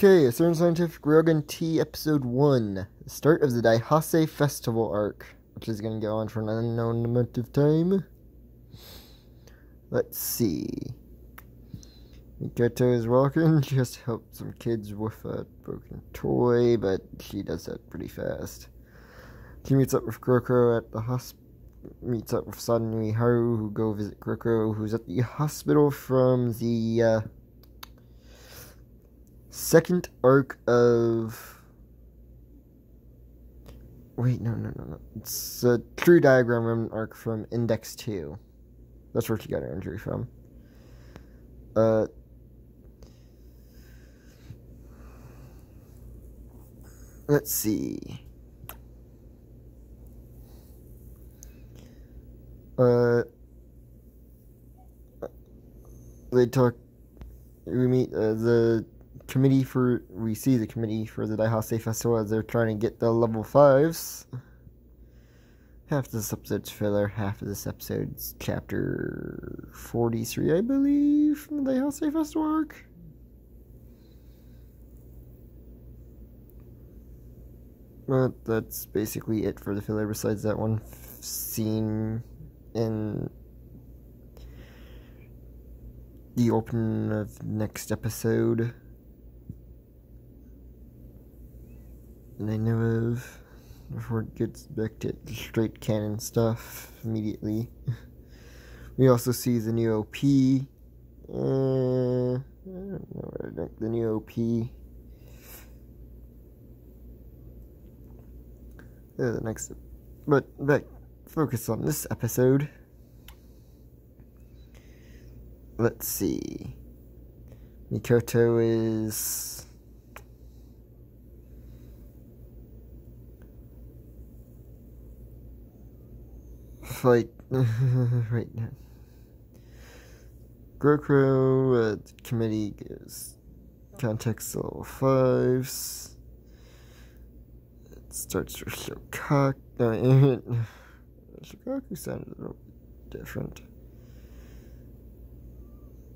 Okay, a certain scientific Railgun T episode 1. The start of the Daihasei Festival arc, which is going to go on for an unknown amount of time. Let's see. Mikoto is walking. She has to help some kids with a broken toy, but she does that pretty fast. She meets up with Kuroko at the hospital. Meets up with Sanui Haru, who go visit Kuroko, who's at the hospital from the uh, second arc of. Wait, no, no, no, no. It's a Tree Diagram arc from Index 2. That's where she got her injury from. Uh. Let's see. Uh. They talk. We meet uh, the committee for we see the committee for the Daihasei Festival as they're trying to get the level fives. Half of this episode's filler, half of this episode's chapter forty three, I believe, from the Daihasei Festival arc. But that's basically it for the filler. Besides that one scene in the open of next episode. That I know of before it gets back to straight canon stuff immediately. we also see the new OP. Uh, the new OP. The next, but back focus on this episode. Let's see. Mikoto is fight right now. Gokuro, uh, committee gives context level 5s. It starts with Shokaku. Uh, Shokaku sounded a little different.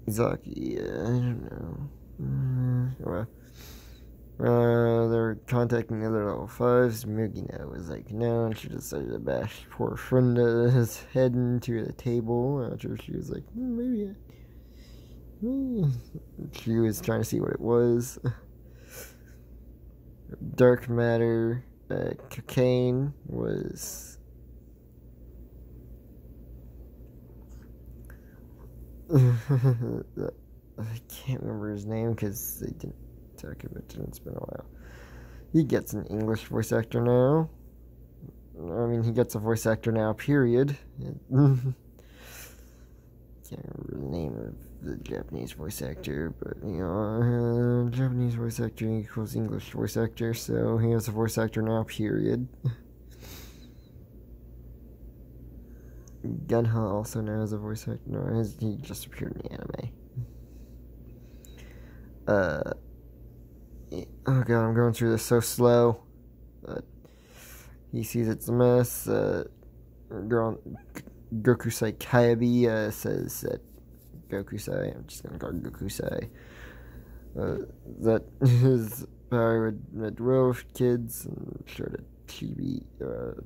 Izaki, I don't know. Well, uh, they're contacting the other level fives. Mugino was like, no, and she decided to bash poor Frenda's head into the table. After she was like, hmm, maybe. I... Hmm. She was trying to see what it was. Dark matter, uh, Kakine was. I can't remember his name because they didn't about it. It's been a while. He gets an English voice actor now. I mean, he gets a voice actor now, period. Can't remember the name of the Japanese voice actor, but you know, uh, Japanese voice actor equals English voice actor, so he has a voice actor now, period. Gunha also now has a voice actor. No, he just appeared in the anime. Uh, oh god, I'm going through this so slow. But he sees it's a mess. Uh, girl, Gokusai Kayabi uh, says that Gokusai, I'm just gonna call Gokusai, uh, that his power would, would with kids and sort of chibi, uh,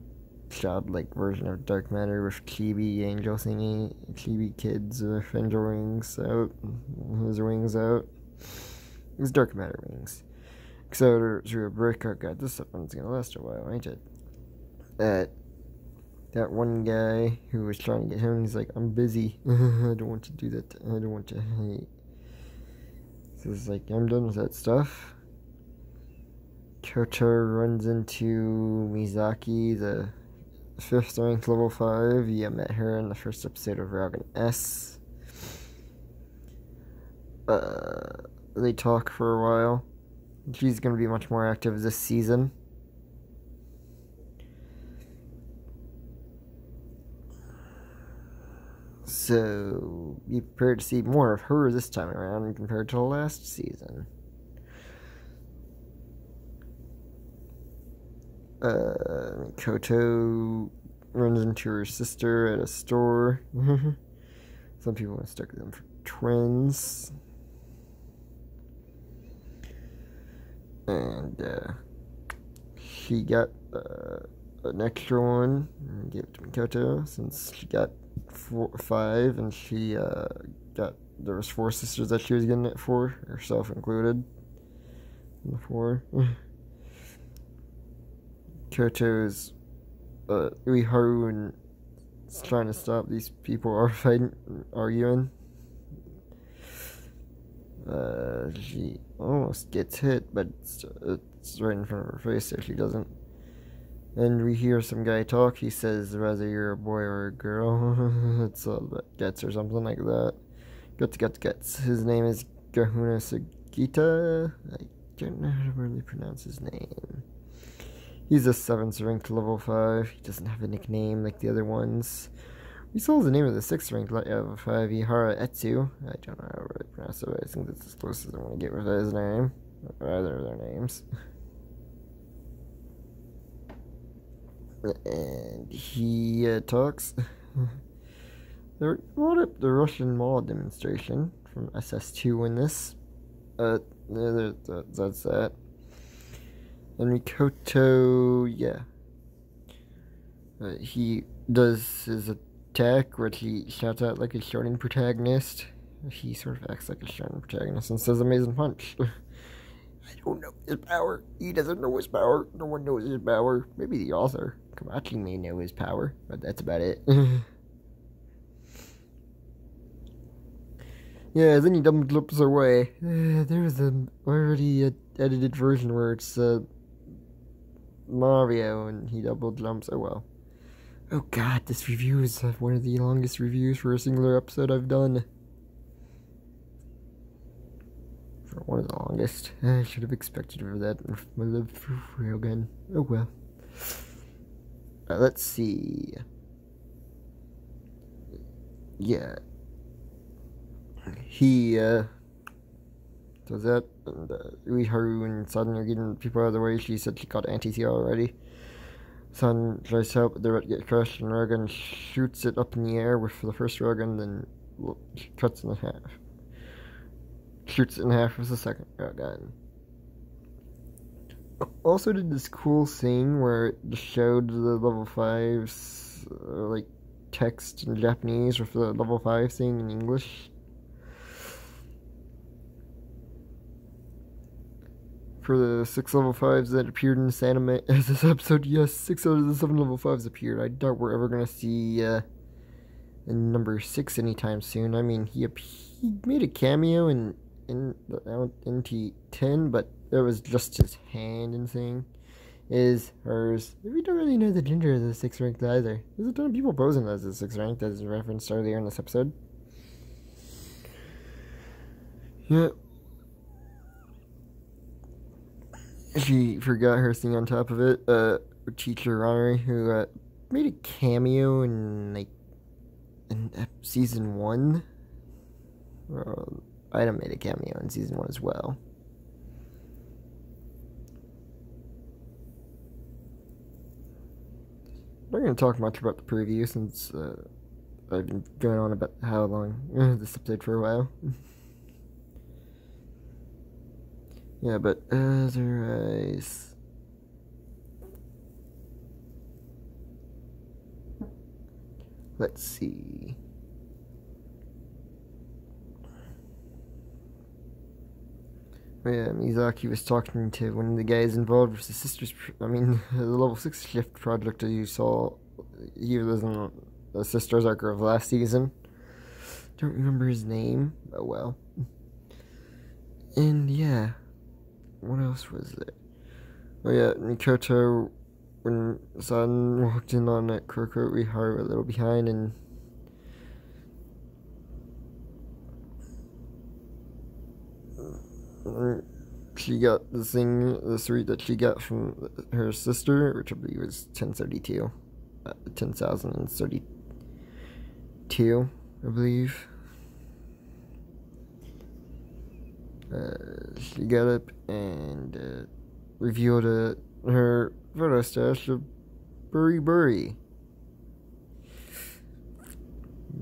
childlike version of Dark Matter with chibi angel thingy, chibi kids with angel wings out, his wings out. His Dark Matter wings. So through a break, oh god, this one's gonna last a while, ain't it? That that one guy who was trying to get him, he's like, I'm busy. I don't want to do that. I don't want to hate. So it's like, I'm done with that stuff. Kyoto runs into Misaki, the fifth ranked level 5. You met her in the first episode of Railgun S. Uh, they talk for a while. She's going to be much more active this season. So, be prepared to see more of her this time around compared to last season. Uh, Koto runs into her sister at a store. Some people mistook them for twins. And uh, she got uh, an extra one and gave it to Mikoto since she got four, five, and she uh, got there was four sisters that she was getting it for, herself included. In the four. Kyoto's uh, Uiharu and is trying to stop these people are fighting, arguing. Uh, she almost gets hit, but it's, it's right in front of her face, so she doesn't. And we hear some guy talk. He says, whether you're a boy or a girl, it's all about gets or something like that. Guts, guts, guts. His name is Gahuna Sagita. I don't know how to really pronounce his name. He's a 7th ranked level 5. He doesn't have a nickname like the other ones. We saw the name of the 6th ranked level 5, Ihara Etsu. I don't know how to really pronounce it, but I think that's as close as I want to get with his name. Or either of their names. and he uh, talks. they brought up the Russian Mall demonstration from SS2 in this. Uh, that's that. And Mikoto, yeah. Uh, he does his attack where he shouts out like a shonen protagonist. He sort of acts like a shonen protagonist and says amazing punch. I don't know his power. He doesn't know his power. No one knows his power. Maybe the author. Kamachi may know his power, but that's about it. yeah, then he dumps away. Uh, there's an already edited version where it's uh, Mario and he double jumps. Oh well. Oh god, this review is uh, one of the longest reviews for a singular episode I've done. For one of the longest. I should have expected for that my love for Railgun. Oh well. Uh, let's see. Yeah. He, uh, does that. And uh, Uiharu and Sun are getting people out of the way. She said she got anti already. Sun tries out, help the red get crushed, and Railgun shoots it up in the air with the first Railgun, then cuts in half. Shoots it in half with the second Railgun also did this cool thing where it showed the level 5's uh, like text in Japanese with the level 5 thing in English. For the six level 5s that appeared in this anime, as this episode, yes, six out of the seven level 5s appeared. I doubt we're ever gonna see uh, number six anytime soon. I mean, he, he made a cameo in, in the NT10, but it was just his hand and thing is hers. We don't really know the gender of the six ranked either. There's a ton of people posing as the six ranked as referenced earlier in this episode. Yeah. She forgot her thing on top of it. Uh, teacher Ronnery, who uh, made a cameo in like in season one. Well, Ida made a cameo in season one as well. I'm not going to talk much about the preview since uh, I've been going on about how long uh, this episode for a while. yeah, but otherwise. Let's see. Oh, yeah, Misaki was talking to one of the guys involved with the sisters. I mean, the level six shift project that you saw. He was in the sisters arc of last season. Don't remember his name. Oh well. And yeah, what else was there? Oh yeah, Mikoto when Sun walked in on that Kuroko Uiharu a little behind and she got the thing, the suite that she got from her sister, which I believe was 1032. Uh, 10,032, I believe. Uh, she got up and uh, revealed uh, her photo stash of burry burry.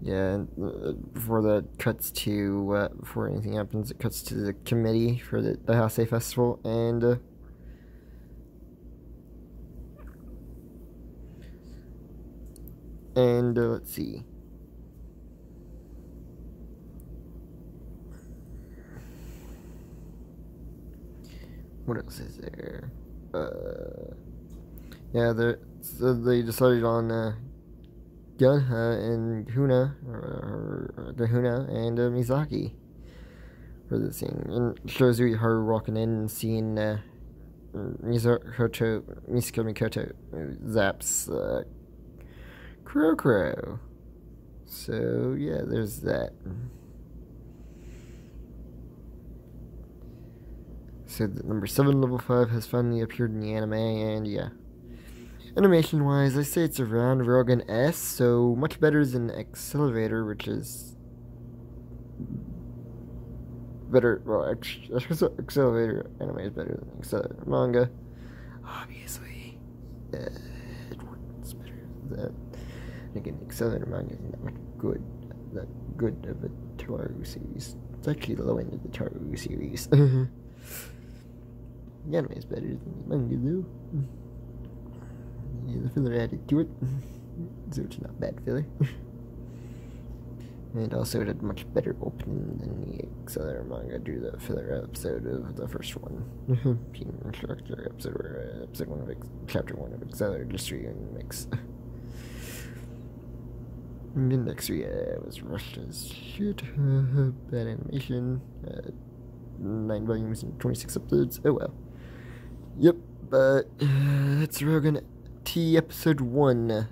Yeah, and, uh, before that cuts to, uh, before anything happens, it cuts to the committee for the, the Festival, and uh, and uh, let's see What else is there? Uh, yeah, they so they decided on uh, Gunha and Huna, or, or Gahuna and uh, Misaki for the scene. And shows you her walking in and seeing uh, Mizukoto, Misuko Mikoto zaps uh, Crow. So, yeah, there's that. So, number 7, level 5 has finally appeared in the anime, and yeah. Animation wise, I say it's around Railgun S, so much better than Accelerator, which is better. Well, Accelerator anime is better than Accelerator manga. Obviously, uh, it's better than that. Again, Accelerator manga is not much good, that good of a Toaru series. It's actually the low end of the Toaru series. the anime is better than the manga, though. Yeah, the filler added to it, so it's not bad filler. And also it had much better opening than the Accelerator manga due to the filler episode of the first one. Being instructor episode or uh, episode one of chapter one of Accelerator History and Mix. and then next week uh, was rushed as shit. bad animation. Uh, nine volumes and 26 episodes. Oh well. Yep, but uh, that's Railgun T episode one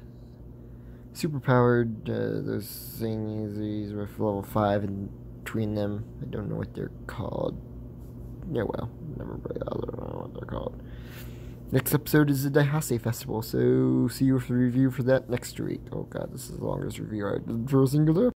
super powered. Uh, those thingies with level 5 in between them. I don't know what they're called. Yeah, well, never really, I don't know what they're called. Next episode is the Daihasei Festival, so see you for the review for that next week. Oh god, this is the longest review I've done for a singular